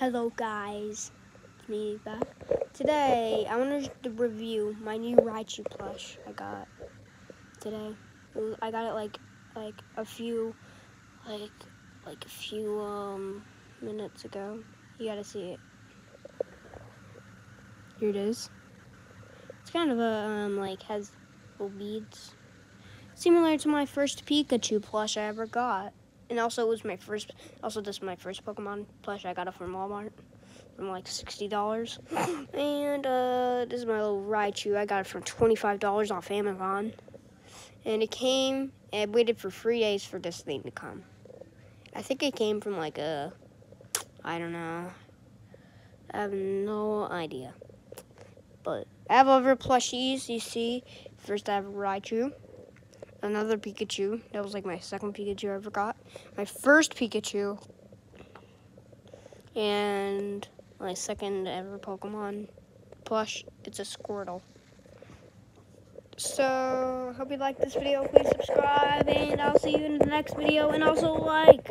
Hello guys, me back. Today I wanted to review my new Raichu plush I got today. I got it like like a few like like a few um minutes ago. You gotta see it. Here it is. It's kind of a um like has little beads. Similar to my first Pikachu plush I ever got. And also, it was my first. Also, this is my first Pokemon plush. I got it from Walmart, from like sixty dollars. and uh, this is my little Raichu. I got it for twenty five dollars off Amazon. And it came. And I waited for three days for this thing to come. I think it came from like a. I don't know. I have no idea. But I have other plushies. You see, first I have Raichu another Pikachu. That was like my second Pikachu I ever got. My first Pikachu. And my second ever Pokemon plush. It's a Squirtle. So, hope you liked this video. Please subscribe, and I'll see you in the next video. And also like.